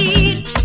Gracias.